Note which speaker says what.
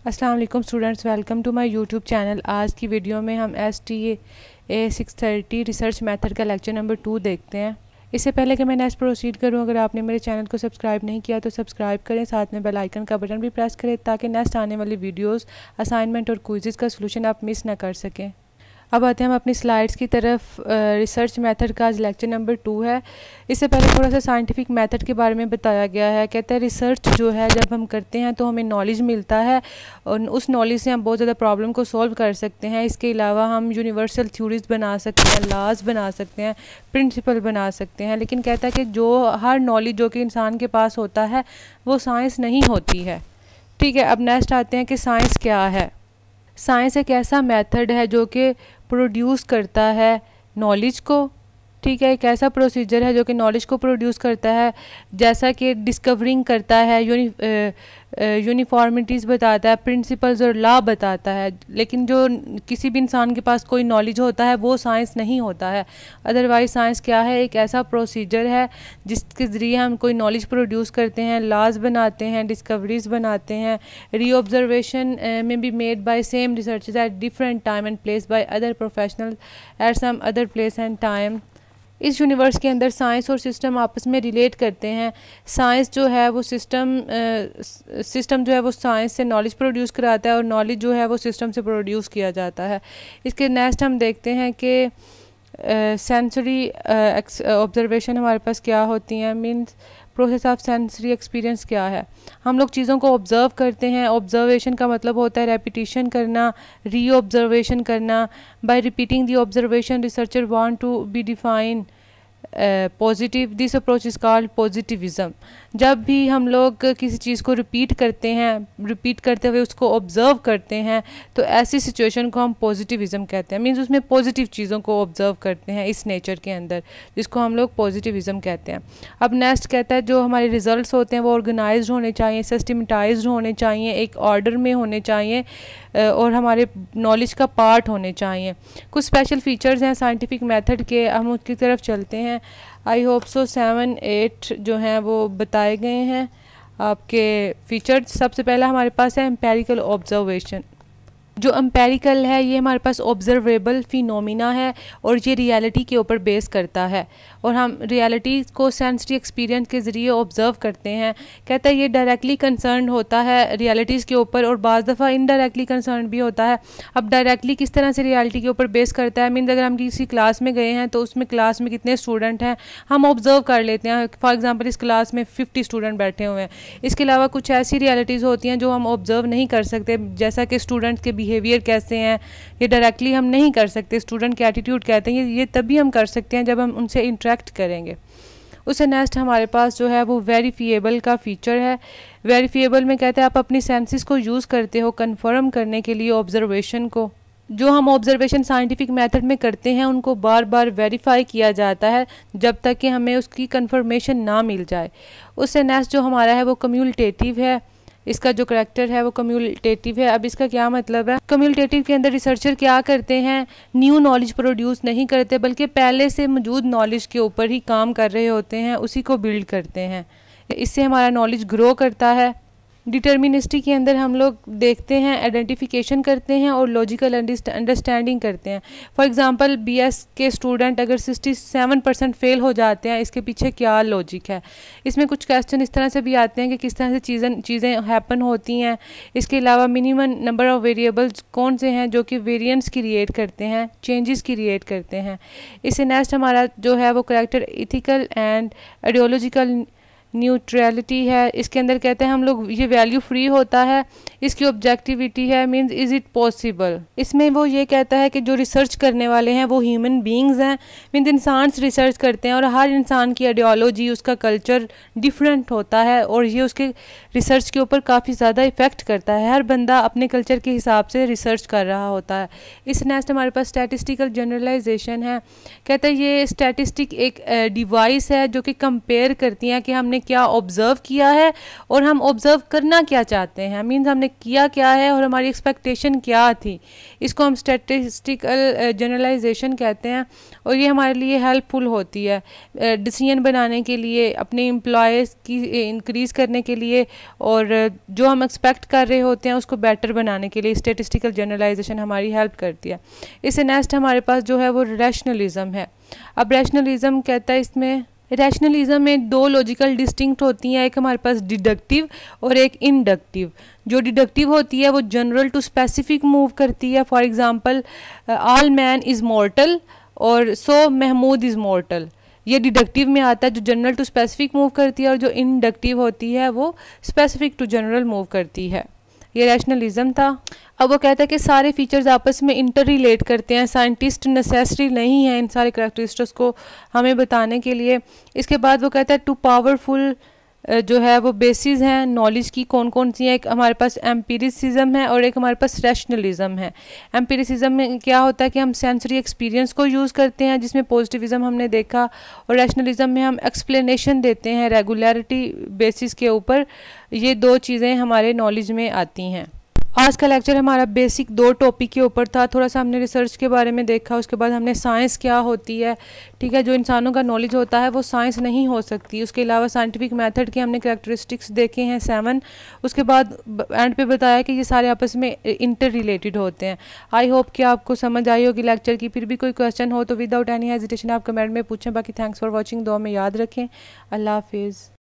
Speaker 1: अस्सलाम वालेकुम students, welcome to my YouTube channel. आज की वीडियो में हम S T A six thirty research method का लेक्चर नंबर टू देखते हैं। इससे पहले कि मैं नेक्स्ट प्रोसीड करूँ, अगर आपने मेरे चैनल को सब्सक्राइब नहीं किया तो सब्सक्राइब करें, साथ में बेल आइकन का बटन भी प्रेस करें, ताकि नेक्स्ट आने वाली वीडियोज़ असाइनमेंट और क्विज़ का सोलूशन आप मिस ना कर सकें। अब आते हैं हम अपनी स्लाइड्स की तरफ़। रिसर्च मेथड का आज लेक्चर नंबर टू है। इससे पहले थोड़ा सा साइंटिफिक मेथड के बारे में बताया गया है। कहते हैं रिसर्च जो है, जब हम करते हैं तो हमें नॉलेज मिलता है और उस नॉलेज से हम बहुत ज़्यादा प्रॉब्लम को सॉल्व कर सकते हैं। इसके अलावा हम यूनिवर्सल थ्योरीज बना सकते हैं लाज बना सकते हैं प्रिंसिपल बना सकते हैं। लेकिन कहता है कि जो हर नॉलेज जो कि इंसान के पास होता है, वो साइंस नहीं होती है। ठीक है, अब नेक्स्ट आते हैं कि साइंस क्या है। साइंस एक ऐसा मेथड है जो कि प्रोड्यूस करता है नॉलेज को। ठीक है, एक ऐसा प्रोसीजर है जो कि नॉलेज को प्रोड्यूस करता है, जैसा कि डिस्कवरिंग करता है यूनि यूनिफॉर्मिटीज़ बताता है प्रिंसिपल्स और लॉ बताता है, लेकिन जो किसी भी इंसान के पास कोई नॉलेज होता है, वो साइंस नहीं होता है। अदरवाइज़ साइंस क्या है? एक ऐसा प्रोसीजर है, जिसके ज़रिए हम कोई नॉलेज प्रोड्यूस करते हैं लॉज बनाते हैं डिस्कवरीज बनाते हैं री ऑब्जर्वेशन में be made by same research at different time and place by other professional at some other place and time इस यूनिवर्स के अंदर साइंस और सिस्टम आपस में रिलेट करते हैं। साइंस जो है वो सिस्टम सिस्टम जो है वो साइंस से नॉलेज प्रोड्यूस कराता है और नॉलेज जो है वो सिस्टम से प्रोड्यूस किया जाता है। इसके नेक्स्ट हम देखते हैं कि सेंसरी ऑब्जर्वेशन हमारे पास क्या होती हैं। Means process of sensory experience क्या है? हम लोग चीज़ों को ऑब्ज़र्व करते हैं। ऑब्जर्वेशन का मतलब होता है रेपिटेशन करना री ऑब्जर्वेशन करना। By repeating the observation researcher want to be define positive this approach is called positivism जब भी हम लोग किसी चीज़ को रिपीट करते हैं रिपीट करते हुए उसको ऑब्ज़र्व करते हैं तो ऐसी सिचुएशन को हम पॉजिटिविज़म कहते हैं। मीन्स उसमें पॉजिटिव चीज़ों को ऑब्ज़र्व करते हैं इस नेचर के अंदर, जिसको हम लोग पॉजिटिविज़म कहते हैं। अब नेक्स्ट कहता है जो हमारे रिज़ल्ट होते हैं, वो ऑर्गेनाइज होने चाहिए सिस्टमटाइज होने चाहिए, एक ऑर्डर में होने चाहिए और हमारे नॉलेज का पार्ट होने चाहिए। कुछ स्पेशल फीचर्स हैं साइंटिफिक मेथड के, हम उसकी तरफ़ चलते हैं। I hope so seven eight जो हैं वो बताए गए हैं। आपके फीचर्स सबसे पहला हमारे पास है एम्पेरिकल ऑब्जर्वेशन जो अम्पेरिकल है, ये हमारे पास ऑब्जर्वेबल फिनोमिना है और ये रियलिटी के ऊपर बेस करता है। और हम रियलिटी को सेंसरी एक्सपीरियंस के ज़रिए ऑब्ज़र्व करते हैं। कहता है, ये डायरेक्टली कंसर्न होता है रियलिटीज़ के ऊपर और बज़ दफ़ा इनडायरेक्टली कंसर्न भी होता है। अब डायरेक्टली किस तरह से रियलिटी के ऊपर बेस करता है? मीन अगर हम किसी क्लास में गए हैं तो उसमें क्लास में कितने स्टूडेंट हैं? हम ऑब्ज़र्व कर लेते हैं। फॉर एग्ज़ाम्पल इस क्लास में फिफ्टी स्टूडेंट बैठे हुए हैं। इसके अलावा कुछ ऐसी रियलिटीज़ होती हैं जो हम ऑब्ज़र्व नहीं कर सकते, जैसा कि स्टूडेंट्स के बिहेवियर कैसे हैं, ये डायरेक्टली हम नहीं कर सकते स्टूडेंट के एटीट्यूड कहते हैं, ये तभी हम कर सकते हैं जब हम उनसे इंटरेक्ट करेंगे। उससे नेक्स्ट हमारे पास जो है वो वेरीफिएबल का फीचर है। वेरीफिएबल में कहते हैं आप अपनी सेंसेस को यूज़ करते हो कंफर्म करने के लिए ऑब्जर्वेशन को। जो हम ऑब्जर्वेशन साइंटिफिक मेथड में करते हैं, उनको बार बार वेरीफाई किया जाता है जब तक कि हमें उसकी कंफर्मेशन ना मिल जाए। उससे नेक्स्ट जो हमारा है वो कम्यूलटेटिव है। इसका जो करैक्टर है वो कम्यूटेटिव है। अब इसका क्या मतलब है? कम्यूटेटिव के अंदर रिसर्चर क्या करते हैं? न्यू नॉलेज प्रोड्यूस नहीं करते, बल्कि पहले से मौजूद नॉलेज के ऊपर ही काम कर रहे होते हैं, उसी को बिल्ड करते हैं। इससे हमारा नॉलेज ग्रो करता है। डिटर्मिनिस्टी के अंदर हम लोग देखते हैं आइडेंटिफिकेशन करते हैं और लॉजिकल अंडरस्टैंडिंग करते हैं। फॉर एग्जांपल बीएस के स्टूडेंट अगर 67 परसेंट फेल हो जाते हैं, इसके पीछे क्या लॉजिक है? इसमें कुछ क्वेश्चन इस तरह से भी आते हैं कि किस तरह से चीज़ें चीज़ें हैपन होती हैं। इसके अलावा मिनिमम नंबर ऑफ़ वेरिएबल्स कौन से हैं जो कि वेरियंट्स क्रिएट करते हैं चेंजेस क्रिएट करते हैं। इससे नेक्स्ट हमारा जो है वो character ethical and ideological neutrality है। इसके अंदर कहते हैं हम लोग, ये वैल्यू फ्री होता है, इसकी ऑब्जेक्टिविटी है मींस इज़ इट पॉसिबल इसमें वो ये कहता है कि जो रिसर्च करने वाले हैं, वो ह्यूमन बींग्स हैं। मीन्स इंसान रिसर्च करते हैं और हर इंसान की आइडियोलॉजी उसका कल्चर डिफरेंट होता है और ये उसके रिसर्च के ऊपर काफ़ी ज़्यादा इफ़ेक्ट करता है। हर बंदा अपने कल्चर के हिसाब से रिसर्च कर रहा होता है। इस नेक्स्ट हमारे पास स्टैटिस्टिकल जनरलाइजेशन है। कहते हैं ये स्टैटिस्टिक एक डिवाइस है जो कि कंपेयर करती हैं कि हमने क्या ऑब्ज़र्व किया है और हम ऑब्ज़र्व करना क्या चाहते हैं? मीन्स हमने किया क्या है और हमारी एक्सपेक्टेशन क्या थी? इसको हम स्टेटिस्टिकल जनरलाइजेशन कहते हैं और ये हमारे लिए हेल्पफुल होती है। डिसीज़न बनाने के लिए, अपने एम्प्लॉयज़ की इंक्रीज़ करने के लिए और जो हम एक्सपेक्ट कर रहे होते हैं उसको बेटर बनाने के लिए स्टेटिस्टिकल जनरलाइजेशन हमारी हेल्प करती है। इससे नेक्स्ट हमारे पास जो है वो रैशनलिज़म है। अब रैशनलिज़म कहता है इसमें रैशनलिज्म में दो लॉजिकल डिस्टिंक्ट होती हैं, एक हमारे पास डिडक्टिव और एक इंडक्टिव जो डिडक्टिव होती है, वो जनरल टू स्पेसिफिक मूव करती है. For example all man is mortal और सो महमूद इज़ मॉर्टल ये डिडक्टिव में आता है, जो जनरल टू स्पेसिफिक मूव करती है और जो इंडक्टिव होती है, वो स्पेसिफिक टू जनरल मूव करती है. ये रैशनलिज्म था। अब वो कहता है कि सारे फीचर्स आपस में इंटर रिलेट करते हैं साइंटिस्ट नेसेसरी नहीं है इन सारे करेक्टरिस्टिक्स को हमें बताने के लिए। इसके बाद वो कहता है टू पावरफुल जो है वो बेसिस हैं नॉलेज की कौन कौन सी हैं? एक हमारे पास एम्पीरिसिज्म है और एक हमारे पास रैशनलिज्म है। एम्पीरिसिज्म में क्या होता है कि हम सेंसरी एक्सपीरियंस को यूज़ करते हैं, जिसमें पॉजिटिविज्म हमने देखा और रैशनलिज्म में हम एक्सप्लेनेशन देते हैं रेगुलरिटी बेसिस के ऊपर। ये दो चीज़ें हमारे नॉलेज में आती हैं। आज का लेक्चर हमारा बेसिक दो टॉपिक के ऊपर था। थोड़ा सा हमने रिसर्च के बारे में देखा, उसके बाद हमने साइंस क्या होती है, ठीक है? जो इंसानों का नॉलेज होता है, वो साइंस नहीं हो सकती। उसके अलावा साइंटिफिक मेथड के हमने करेक्टरिस्टिक्स देखे हैं सेवन उसके बाद एंड पे बताया कि ये सारे आपस में इंटर रिलेटेड होते हैं। आई होप कि आपको समझ आई होगी लेक्चर की। फिर भी कोई क्वेश्चन हो तो विदाउट एनी हेजिटेशन आप कमेंट में पूछें। बाकी थैंक्स फॉर वॉचिंग दो में याद रखें। अल्लाह हाफिज़।